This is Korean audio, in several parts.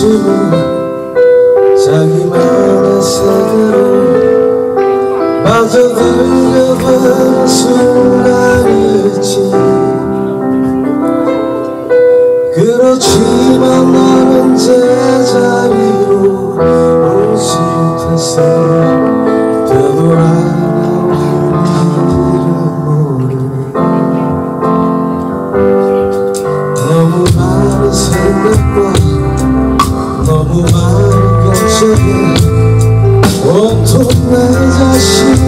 쓰고 자기만의 세계로 빠져들려던 순간이지 그렇지만 나는 제자리로 오지 못했어 너무 많은 생각과 온통 내 자신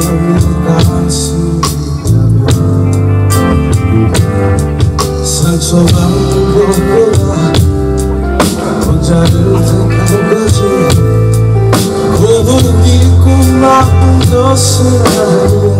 더 멀리 갈수 있다면 상처받는 것보다 혼자를 택한 거지 고분 있고 나쁜 것은